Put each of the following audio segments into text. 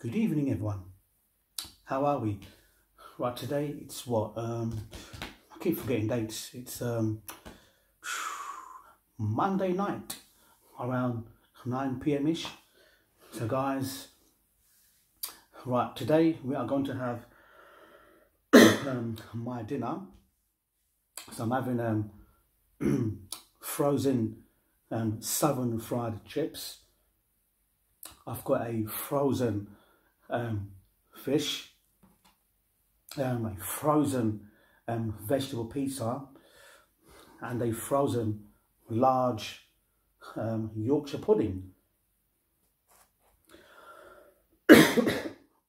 Good evening, everyone. How are we? Right, today it's what? Um, I keep forgetting dates. It's um, Monday night around 9 pm ish. So, guys, right, today we are going to have um, my dinner. So, I'm having um, frozen um, southern fried chips. I've got a frozen um, fish, um, a frozen um, vegetable pizza, and a frozen large um, Yorkshire pudding.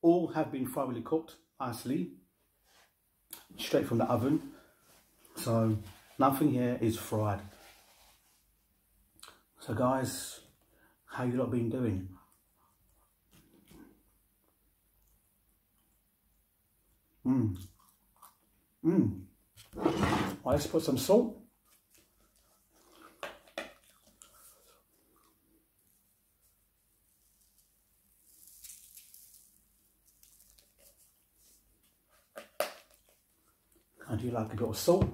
All have been thoroughly cooked nicely, straight from the oven. So nothing here is fried. So guys, how you lot been doing? Mmm. Mmm. let's put some salt. I do you like a bit of salt.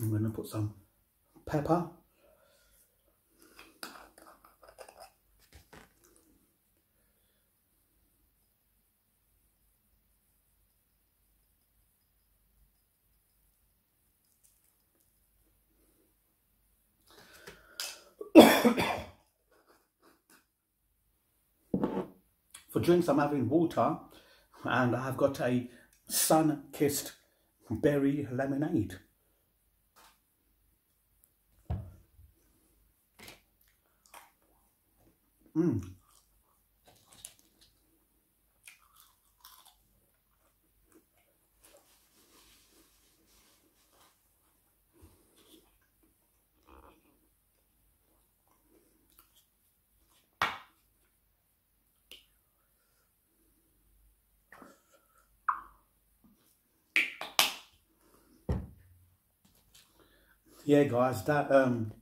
I'm going to put some pepper. For drinks, I'm having water and I've got a sun-kissed berry lemonade. Mmm. Yeah guys that um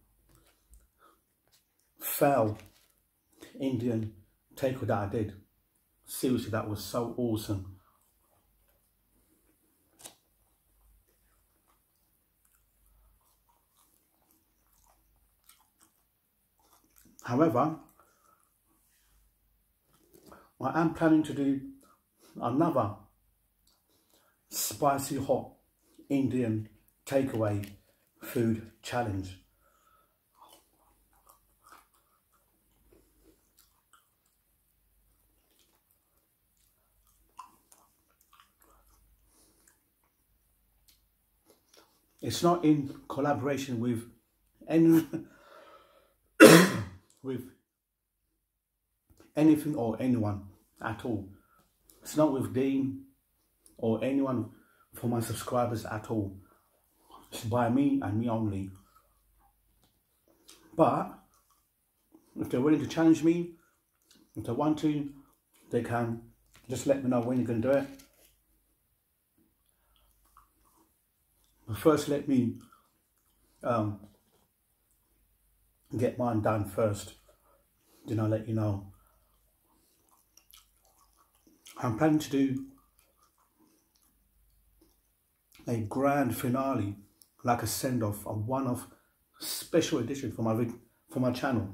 phaal indian takeaway that i did seriously that was so awesome. However i am planning to do another spicy hot indian takeaway food challenge. It's not in collaboration with any with anything or anyone at all. It's not with Dean or anyone for my subscribers at all. By me and me only. But if they're willing to challenge me, if they want to, they can just let me know when you can do it. But first, let me um, get mine done first. Then I'll let you know. I'm planning to do a grand finale like a send off, a one off special edition for my for my channel.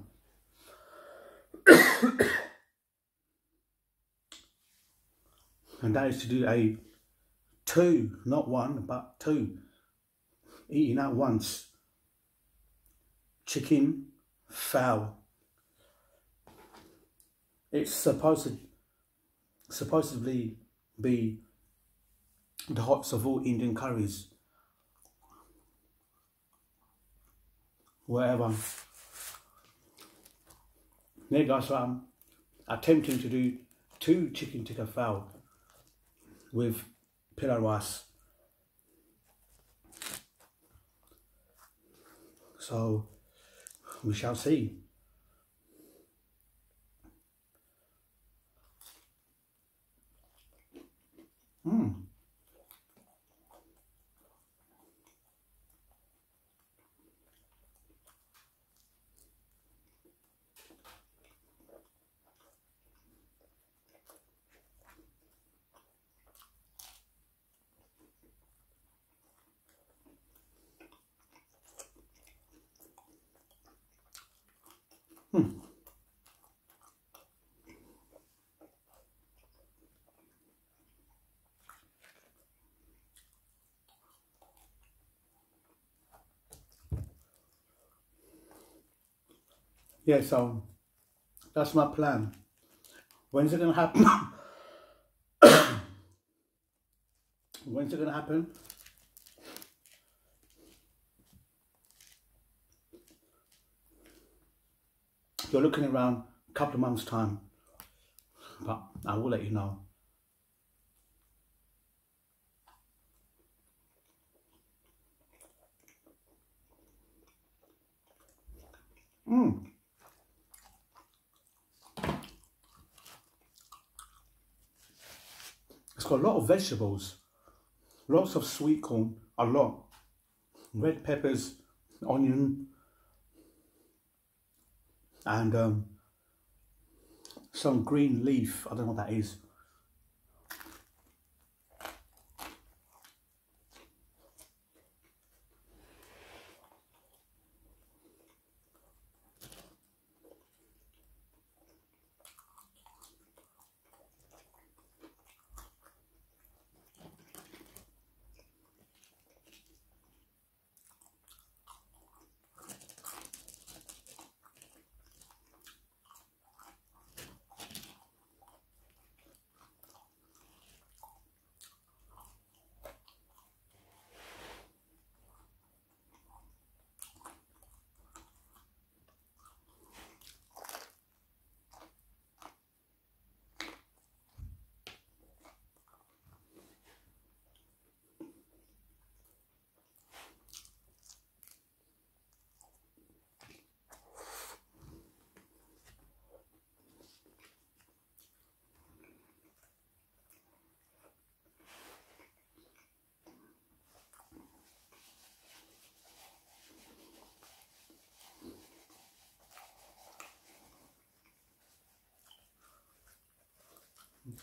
and that is to do a two, not one, but two, eating at once. Chicken phaal. It's supposed to, supposedly be the hots of all Indian curries. Whatever. There guys, so I'm attempting to do two chicken tikka phaal with pilau rice. So we shall see. Mmm. Hmm. Yeah, so that's my plan. When's it gonna happen? When's it gonna happen? You're looking around a couple of months' time, but I will let you know. Mmm. It's got a lot of vegetables, lots of sweet corn, a lot, red peppers, onion, and um, some green leaf. I don't know what that is.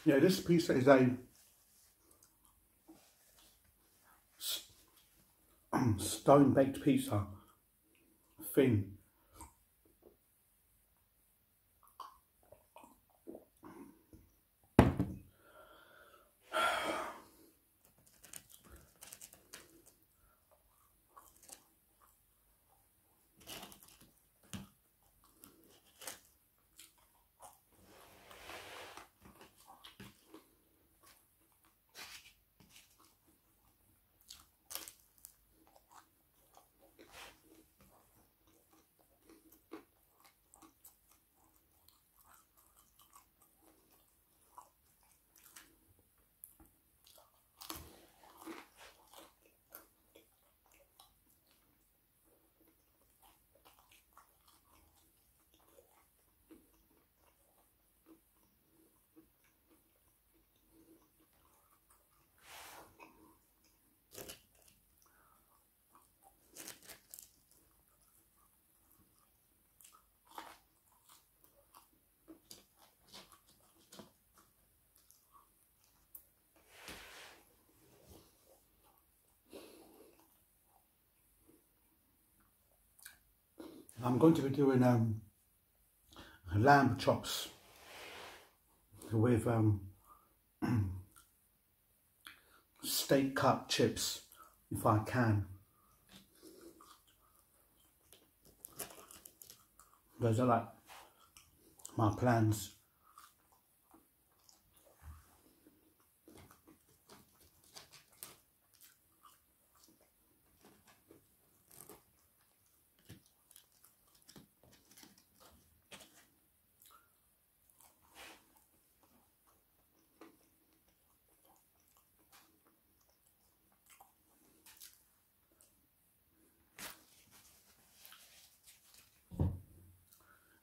Yeah, this pizza is a stone baked pizza, thin. I'm going to be doing um, lamb chops with um, steak cut chips if I can. Those are like my plans.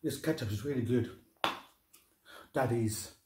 This ketchup is really good. Daddy's.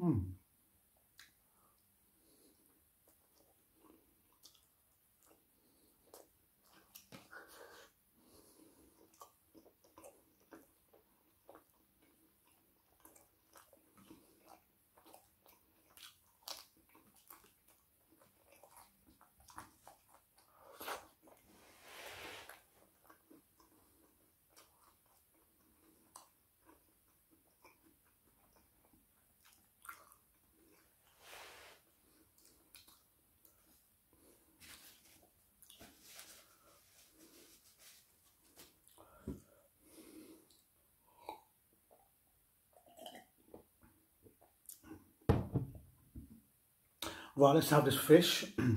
Mm. Right, let's have this fish.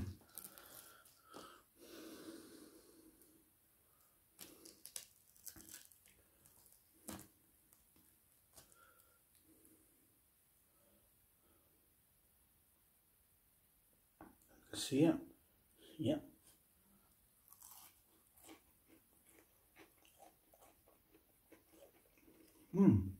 See it? Yeah. Mmm.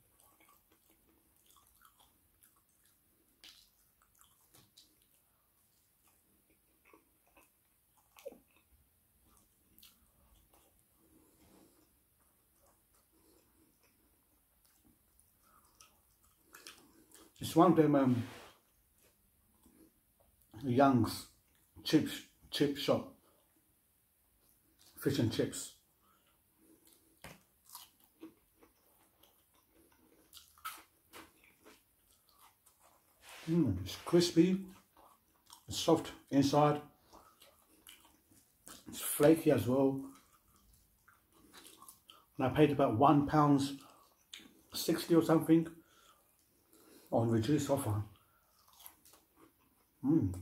It's one of them um, Young's chip chip shop, fish and chips. Mm, it's crispy, it's soft inside, it's flaky as well. And I paid about one pounds sixty or something on which reduced offer. Mm.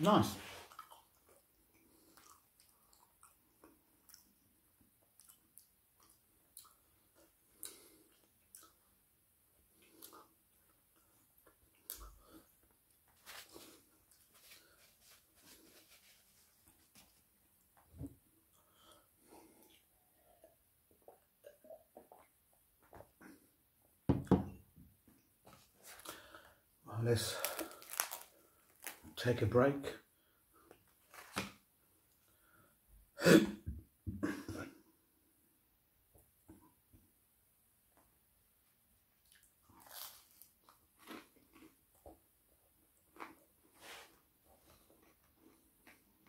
Nice. Let's take a break.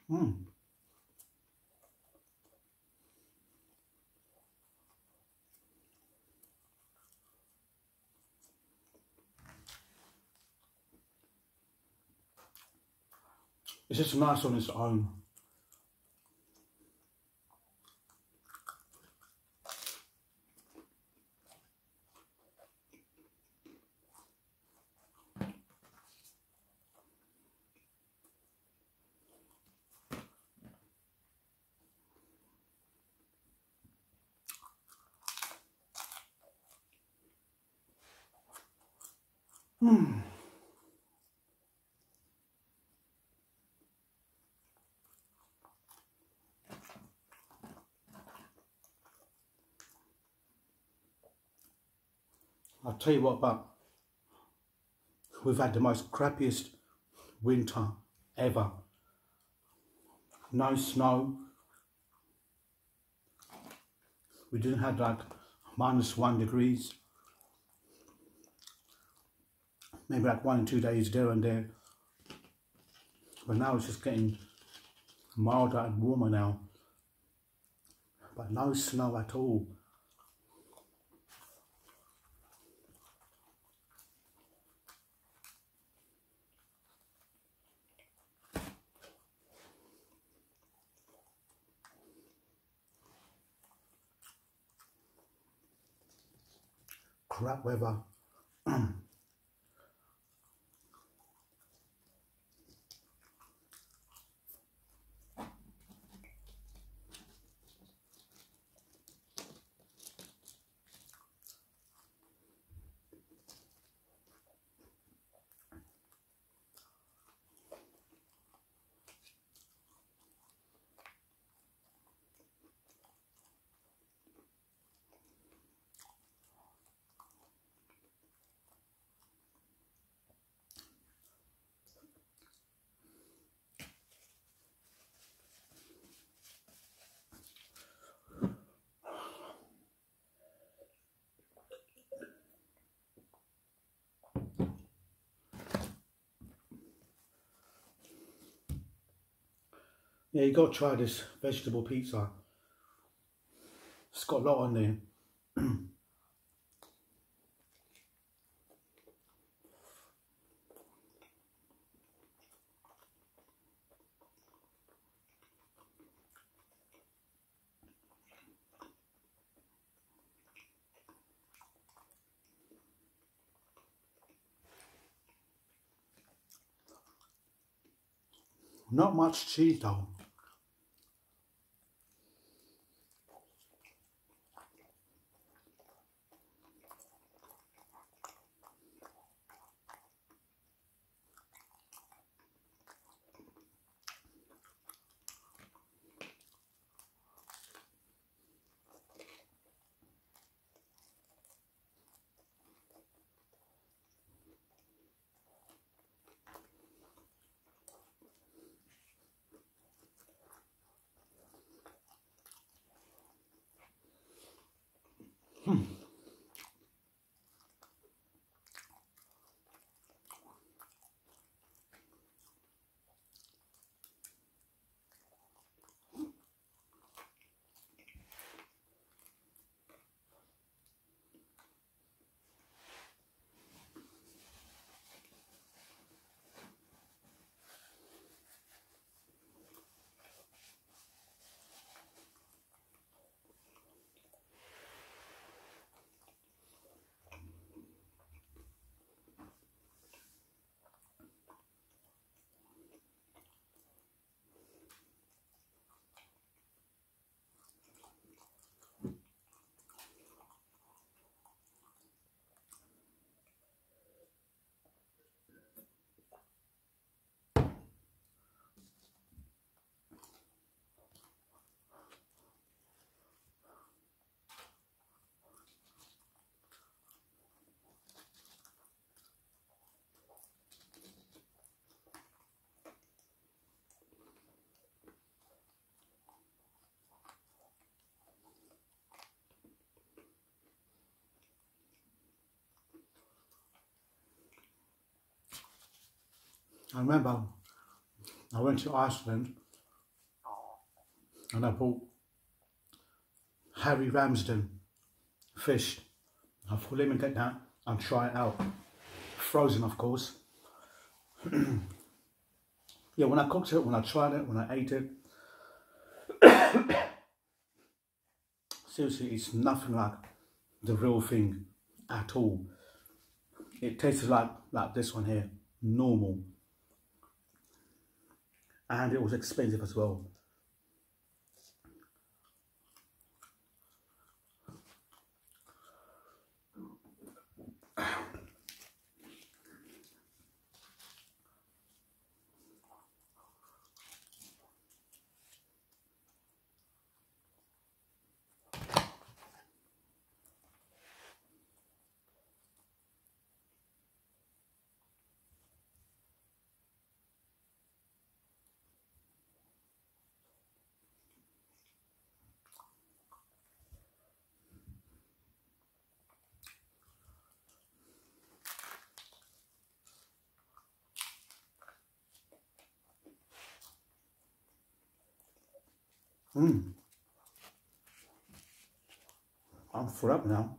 Mm. It's just nice on its own. Hmm. I'll tell you what, but we've had the most crappiest winter ever. No snow. We didn't have like minus one degrees. Maybe like one or two days there and there. But now it's just getting milder and warmer now. But no snow at all. Crap weather. Yeah, you got to try this vegetable pizza. It's got a lot on there. Not much cheese though. Hmm. I remember I went to Iceland and I bought Harry Ramsden fish. I thought, let me get that and try it out. Frozen, of course. yeah, when I cooked it, when I tried it, when I ate it, seriously, it's nothing like the real thing at all. It tastes like, like this one here, normal and it was expensive as well. Mm. I'm full up now.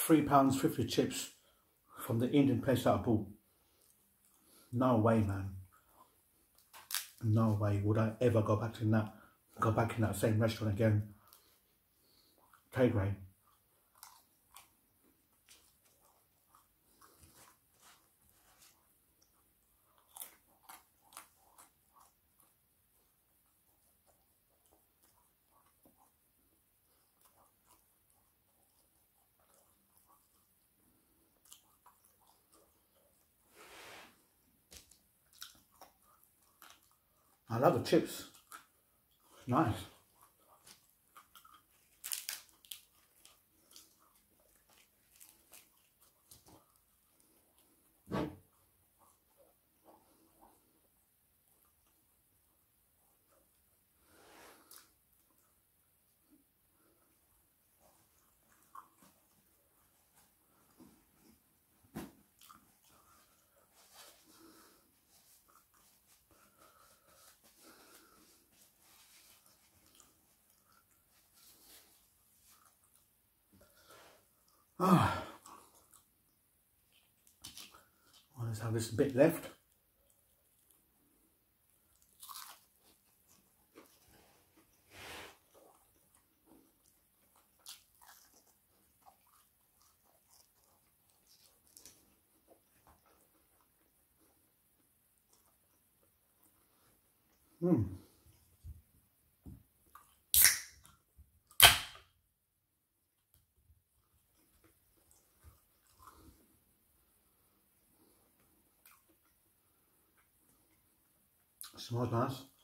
That three pounds fifty chips from the Indian place that I bought. No way, man. No way would I ever go back in that go back in that same restaurant again. Takeaway. Love the chips. Nice. Well, let's have this bit left. Hmm. Smells nice.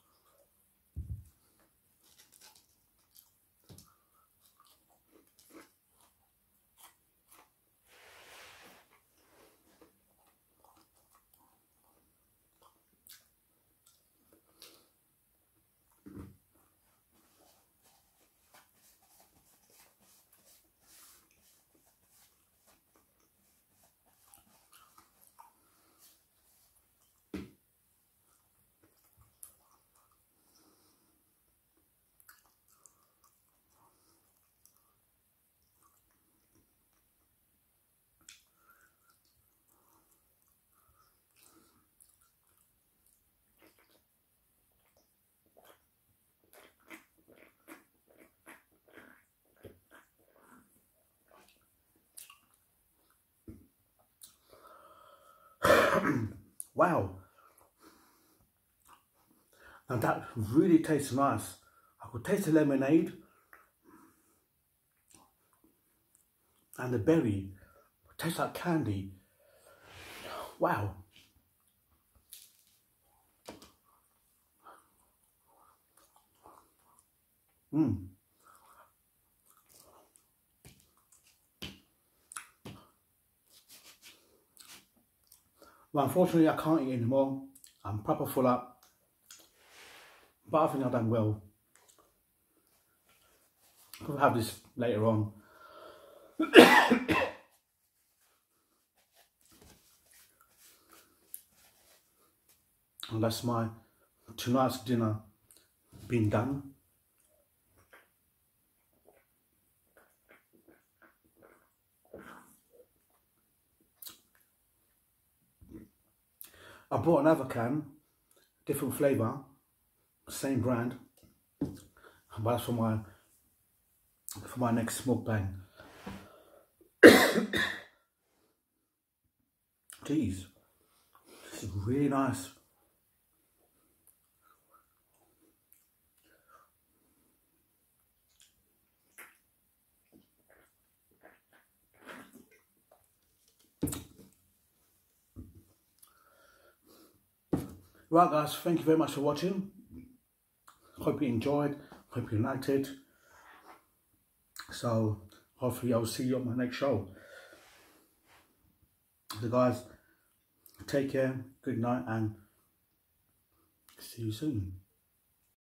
Wow. Now that really tastes nice. I could taste the lemonade and the berry. It tastes like candy. Wow. Mmm. Unfortunately, I can't eat anymore. I'm proper full up. But I think I've done well. I'll have this later on. and that's my tonight's dinner been done. I bought another can, different flavour, same brand, but that's for my for my next mukbang. Jeez, this is really nice. Right guys, thank you very much for watching. Hope you enjoyed, hope you liked it. So hopefully I'll see you on my next show. So guys, take care, good night and see you soon.